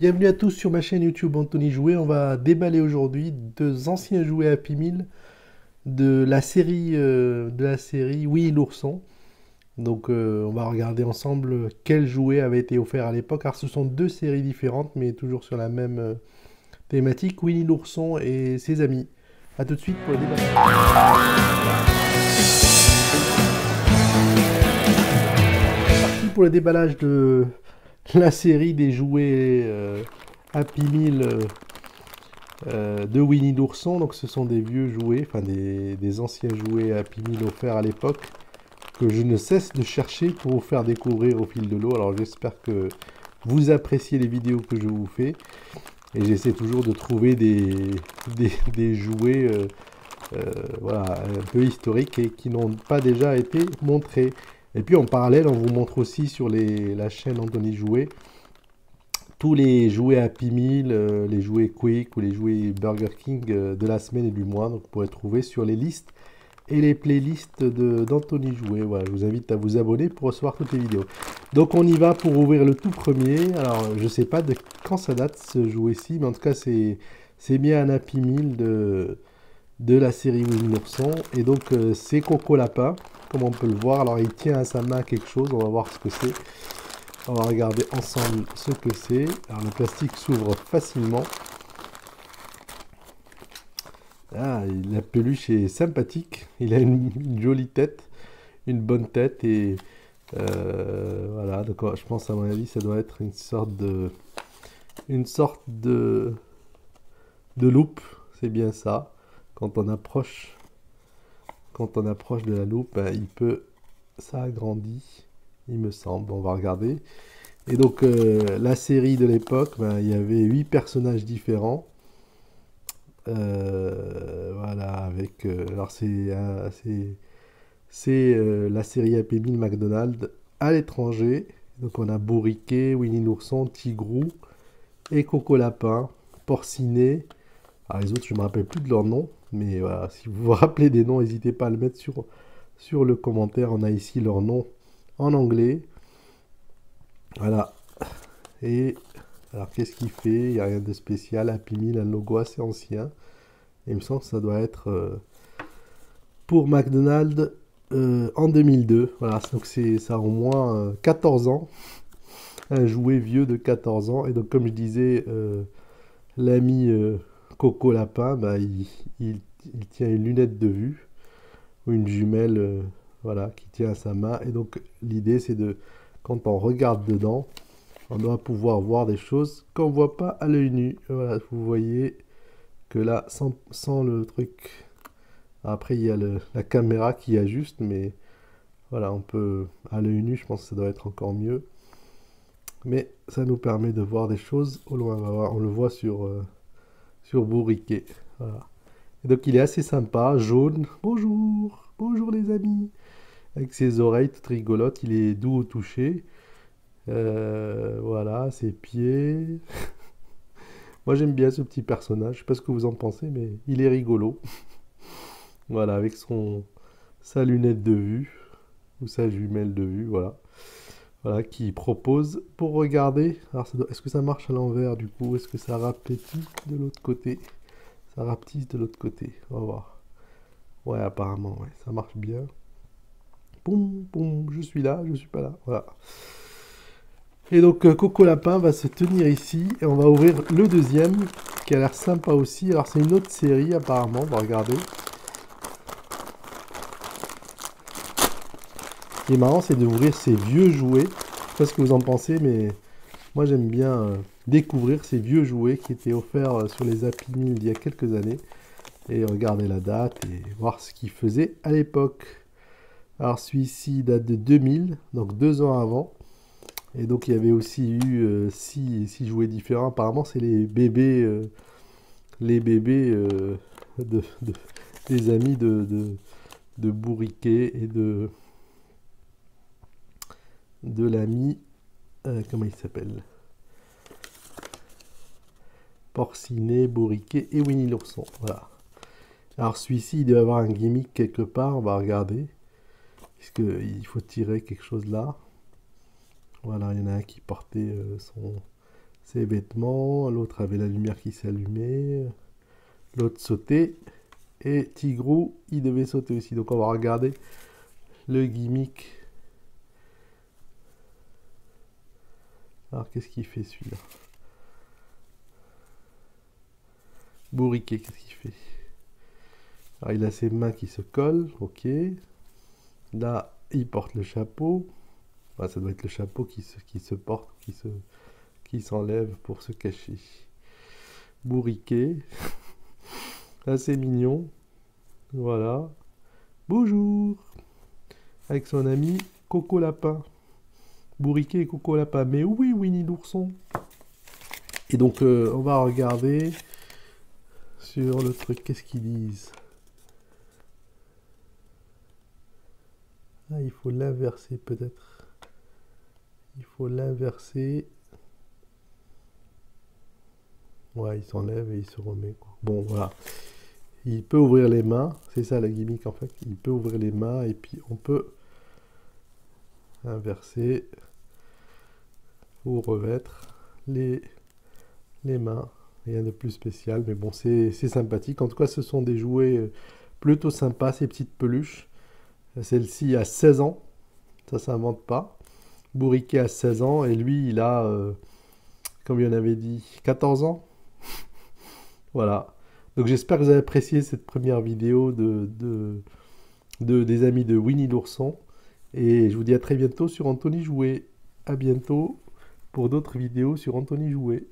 Bienvenue à tous sur ma chaîne YouTube Anthony Jouet. On va déballer aujourd'hui deux anciens jouets Happy Meal de la série euh, de la série Oui l'ourson. Donc euh, on va regarder ensemble quel jouet avait été offert à l'époque. Car ce sont deux séries différentes mais toujours sur la même euh, thématique. Winnie l'ourson et ses amis. A tout de suite pour le déballage. Pour le déballage de la série des jouets euh, Happy Meal euh, euh, de Winnie l'ourson. Donc ce sont des vieux jouets, enfin des, anciens jouets Happy Meal offerts à l'époque que je ne cesse de chercher pour vous faire découvrir au fil de l'eau. Alors j'espère que vous appréciez les vidéos que je vous fais. Et j'essaie toujours de trouver des, des, jouets voilà, un peu historiques et qui n'ont pas déjà été montrés. Et puis en parallèle, on vous montre aussi sur la chaîne Anthony Jouet tous les jouets Happy Meal, euh, les jouets Quick ou les jouets Burger King euh, de la semaine et du mois. Donc vous pourrez trouver sur les listes et les playlists d'Anthony Jouet. Voilà, je vous invite à vous abonner pour recevoir toutes les vidéos. Donc on y va pour ouvrir le tout premier. Alors je ne sais pas de quand ça date ce jouet-ci, mais en tout cas c'est bien un Happy Meal de, de la série Winnie. Et donc euh, c'est Coco Lapin comme on peut le voir. Alors il tient à sa main quelque chose, on va voir ce que c'est. On va regarder ensemble ce que c'est. Alors le plastique s'ouvre facilement. Ah, la peluche est sympathique. Il a une, jolie tête, une bonne tête et euh, voilà. Je pense à mon avis ça doit être une sorte de une sorte de de loupe. C'est bien ça. Quand on approche quand on approche de la loupe, ben, il peut, ça agrandit, il me semble, on va regarder. Et donc euh, la série de l'époque, ben, il y avait huit personnages différents. Euh, voilà, avec, euh, alors c'est c'est la série Happy Meal McDonald's à l'étranger. Donc on a Bourriquet, Winnie l'ourson, Tigrou et Coco Lapin, Porcinet. Les autres, je ne me rappelle plus de leur nom. Mais voilà, si vous vous rappelez des noms, n'hésitez pas à le mettre sur, sur le commentaire. On a ici leur nom en anglais. Voilà. Et alors qu'est-ce qu'il fait? Il n'y a rien de spécial. Happy Meal, un logo assez ancien. Il me semble que ça doit être euh, pour McDonald's euh, en 2002. Voilà, donc c'est ça a au moins 14 euh, ans. Un jouet vieux de 14 ans. Et donc comme je disais, l'ami Coco Lapin, bah, il, tient une lunette de vue ou une jumelle euh, voilà, qui tient à sa main. Et donc l'idée c'est de, quand on regarde dedans, on doit pouvoir voir des choses qu'on ne voit pas à l'œil nu. Voilà, vous voyez que là, sans, le truc, après il y a la caméra qui ajuste, mais voilà, on peut, à l'œil nu, je pense que ça doit être encore mieux. Mais ça nous permet de voir des choses au loin. On le voit sur... Euh, sur Bourriquet. Et donc il est assez sympa, jaune. Bonjour, bonjour les amis. Avec ses oreilles toutes rigolotes, il est doux au toucher. Euh, voilà, ses pieds. Moi j'aime bien ce petit personnage, je sais pas ce que vous en pensez, mais il est rigolo. voilà, avec son sa lunette de vue, ou sa jumelle de vue, voilà qui propose pour regarder. Alors, est-ce que ça marche à l'envers du coup? Est-ce que ça rapetisse de l'autre côté? Ça rapetisse de l'autre côté. On va voir. Ouais, apparemment, ouais, ça marche bien. Boum, boum, je suis là, je suis pas là. Voilà. Et donc, euh, Coco Lapin va se tenir ici. Et on va ouvrir le deuxième, qui a l'air sympa aussi. Alors, c'est une autre série, apparemment. On va regarder. Qui est marrant, c'est d'ouvrir ces vieux jouets. Je sais pas ce que vous en pensez, mais moi j'aime bien euh, découvrir ces vieux jouets qui étaient offerts euh, sur les Happy Meal il y a quelques années. Et regarder la date et voir ce qu'ils faisaient à l'époque. Alors celui-ci date de 2000, donc deux ans avant. Et donc il y avait aussi eu euh, six, jouets différents. Apparemment c'est les bébés, les bébés de, des amis de, de, de Bourriquet et de de l'ami, euh, comment il s'appelle? Porcinet, Bourriquet et Winnie l'ourson. Voilà. Alors celui-ci, il doit avoir un gimmick quelque part, on va regarder. il faut tirer quelque chose là. Voilà, il y en a un qui portait euh, son, ses vêtements. L'autre avait la lumière qui s'allumait. L'autre sautait. Et Tigrou, il devait sauter aussi. Donc on va regarder le gimmick. Alors qu'est-ce qu'il fait celui-là? Bourriquet, qu'est-ce qu'il fait? Alors il a ses mains qui se collent, ok. Là, il porte le chapeau. Ça doit être le chapeau qui se, qui se porte, qui se qui s'enlève pour se cacher. Bourriquet. Assez mignon. Voilà. Bonjour. Avec son ami Coco Lapin. Bourriquet et Coco Lapin. Mais oui, Winnie l'ourson. Et donc, euh, on va regarder sur le truc. Qu'est-ce qu'ils disent? Ah, il faut l'inverser peut-être. Il faut l'inverser. Ouais, il s'enlève et il se remet. Bon, voilà. Il peut ouvrir les mains. C'est ça la gimmick en fait. Il peut ouvrir les mains et puis on peut inverser ou revêtre les, mains. Rien de plus spécial, mais bon, c'est sympathique. En tout cas, ce sont des jouets plutôt sympas, ces petites peluches. Celle-ci a 16 ans. Ça s'invente pas. Bourriquet a 16 ans et lui, il a, euh, comme il en avait dit, 14 ans. voilà. Donc j'espère que vous avez apprécié cette première vidéo de, de, des amis de Winnie l'ourson. Et je vous dis à très bientôt sur Anthony Jouet. À bientôt pour d'autres vidéos sur Anthony Jouet.